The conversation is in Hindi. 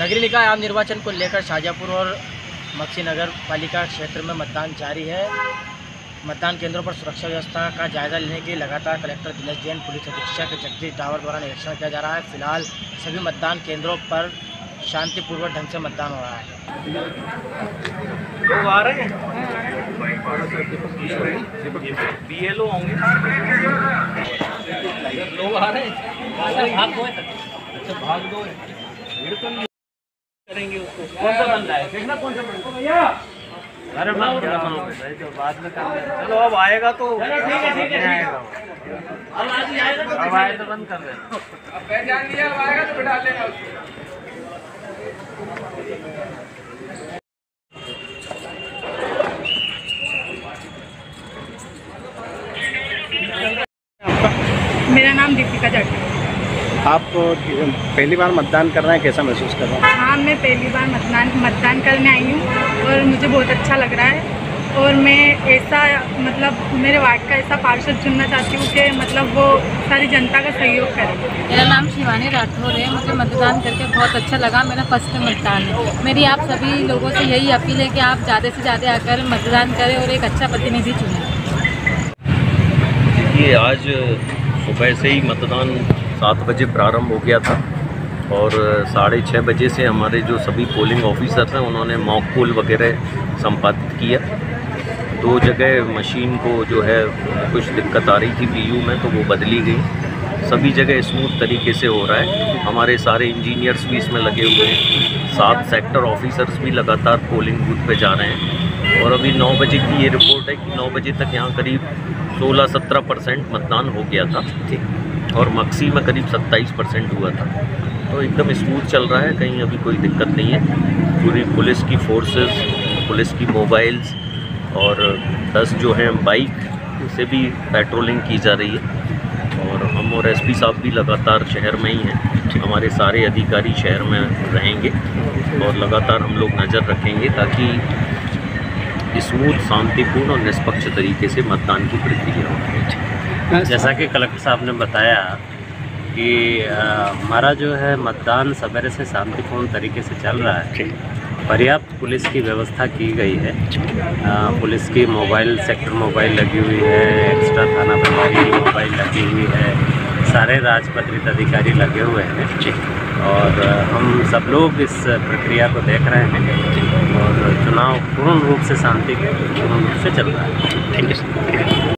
नगरीय निकाय आम निर्वाचन को लेकर शाजापुर और मक्सी नगर पालिका क्षेत्र में मतदान जारी है। मतदान केंद्रों पर सुरक्षा व्यवस्था का जायजा लेने के लिए लगातार कलेक्टर दिनेश जैन, पुलिस अधीक्षक जगदीश डावर द्वारा निरीक्षण किया जा रहा है। फ़िलहाल सभी मतदान केंद्रों पर शांतिपूर्वक ढंग से मतदान हो रहा है। लोग आ रहे हैं? करेंगे उसको? कौन सा बंदा है? देखना कौन सा बंदा भैया। अरे मैं क्या भाई तो बाद में कर चलो अब आएगा तो ठीक है ठीक है आएगा। अब आए तो बंद कर रहे मेरा नाम दीपिका जाट है। आप पहली बार मतदान कर रहे हैं कैसा महसूस कर रहे हैं? हाँ मैं पहली बार मतदान मतदान करने आई हूँ और मुझे बहुत अच्छा लग रहा है और मैं ऐसा मतलब मेरे वार्ड का ऐसा पार्षद चुनना चाहती हूँ कि मतलब वो सारी जनता का सहयोग करे। मेरा नाम शिवानी राठौर है मुझे मतदान करके बहुत अच्छा लगा मेरा फ़र्स्ट मतदान है। मेरी आप सभी लोगों से यही अपील है कि आप ज़्यादा से ज़्यादा आकर मतदान करें और एक अच्छा प्रतिनिधि चुनें। देखिए आज सुबह से ही मतदान सात बजे प्रारंभ हो गया था और साढ़े छः बजे से हमारे जो सभी पोलिंग ऑफिसर्स हैं, उन्होंने मॉक पोल वगैरह संपादित किया। दो जगह मशीन को जो है, कुछ दिक्कत आ रही थी पीयू में तो वो बदली गई। सभी जगह स्मूथ तरीके से हो रहा है। हमारे सारे इंजीनियर्स भी इसमें लगे हुए हैं। सात सेक्टर ऑफिसर्स भी लगातार पोलिंग बूथ पे जा रहे हैं। और अभी नौ बजे की ये रिपोर्ट है कि नौ बजे तक यहाँ करीब 16-17 परसेंट मतदान हो गया था। और मक्सी में करीब 27 परसेंट हुआ था। तो एकदम स्मूथ चल रहा है, कहीं अभी कोई दिक्कत नहीं है। पूरी पुलिस की फोर्सेस पुलिस की मोबाइल्स और 10 जो हैं बाइक से भी पेट्रोलिंग की जा रही है। और हम और एसपी साहब भी लगातार शहर में ही हैं। हमारे सारे अधिकारी शहर में रहेंगे और लगातार हम लोग नज़र रखेंगे ताकि स्मूथ शांतिपूर्ण और निष्पक्ष तरीके से मतदान की प्रक्रिया हो। जैसा कि कलेक्टर साहब ने बताया कि हमारा जो है मतदान सवेरे से शांतिपूर्ण तरीके से चल रहा है। पर्याप्त पुलिस की व्यवस्था की गई है। अ, पुलिस की मोबाइल सेक्टर मोबाइल लगी हुई है एक्स्ट्रा थाना प्रभारी मोबाइल लगी हुई है सारे राजपत्रित अधिकारी लगे हुए हैं। और हम सब लोग इस प्रक्रिया को देख रहे हैं। और चुनाव पूर्ण रूप से शांति पूर्ण रूप से चल रहा है। Thank you